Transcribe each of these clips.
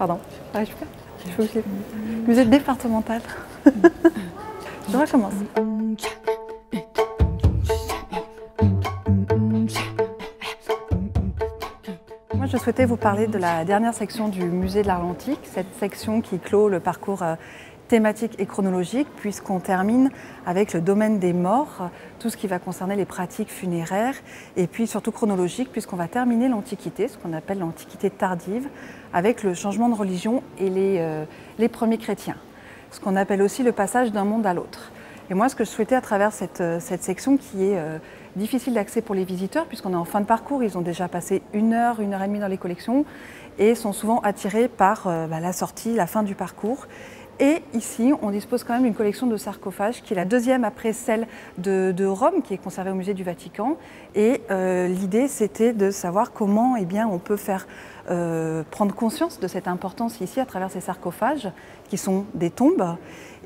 Pardon, j'arrive pas. Il faut que je- Musée départemental. je recommence. Moi, je souhaitais vous parler de la dernière section du musée de l'art antique, cette section qui clôt le parcours euh, thématique et chronologique, puisqu'on termine avec le domaine des morts, tout ce qui va concerner les pratiques funéraires, et puis surtout chronologique, puisqu'on va terminer l'Antiquité, ce qu'on appelle l'Antiquité tardive, avec le changement de religion et les, euh, les premiers chrétiens, ce qu'on appelle aussi le passage d'un monde à l'autre. Et moi, ce que je souhaitais à travers cette, euh, section qui est euh, difficile d'accès pour les visiteurs, puisqu'on est en fin de parcours, ils ont déjà passé une heure, une heure et demie dans les collections, et sont souvent attirés par bah, la sortie, la fin du parcours. Et ici, on dispose quand même d'une collection de sarcophages qui est la deuxième après celle de, Rome, qui est conservée au musée du Vatican. Et euh, l'idée, c'était de savoir comment eh bien, on peut faire euh, prendre conscience de cette importance ici à travers ces sarcophages, qui sont des tombes,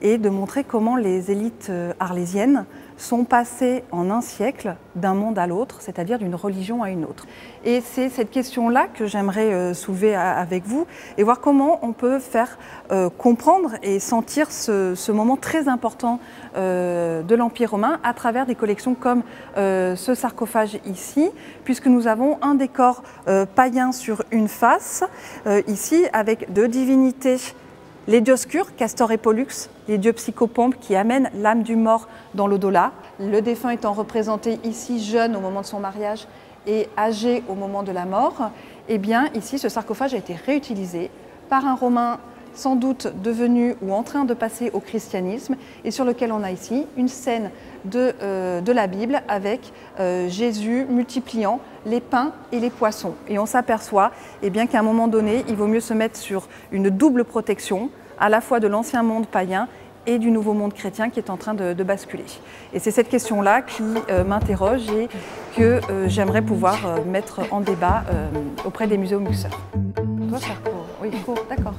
et de montrer comment les élites euh, arlésiennes sont passées en un siècle d'un monde à l'autre, c'est-à-dire d'une religion à une autre. Et c'est cette question-là que j'aimerais euh, soulever avec vous et voir comment on peut faire euh, comprendre et sentir ce, moment très important euh, de l'Empire romain à travers des collections comme ce sarcophage ici, puisque nous avons un décor païen sur une face, ici avec deux divinités les dioscures, Castor et Pollux, les dieux psychopompes qui amènent l'âme du mort dans l'au-delà. Le défunt étant représenté ici jeune au moment de son mariage et âgé au moment de la mort, eh bien ici ce sarcophage a été réutilisé par un Romain sans doute devenu ou en train de passer au christianisme et sur lequel on a ici une scène de, euh, de la Bible avec euh, Jésus multipliant les pains et les poissons. Et on s'aperçoit eh bien, qu'à un moment donné, il vaut mieux se mettre sur une double protection, à la fois de l'ancien monde païen et du nouveau monde chrétien qui est en train de, de basculer. Et c'est cette question-là qui euh, m'interroge et que euh, j'aimerais pouvoir euh, mettre en débat auprès des muséomuxeurs. Toi, ça court. Oui, court, d'accord.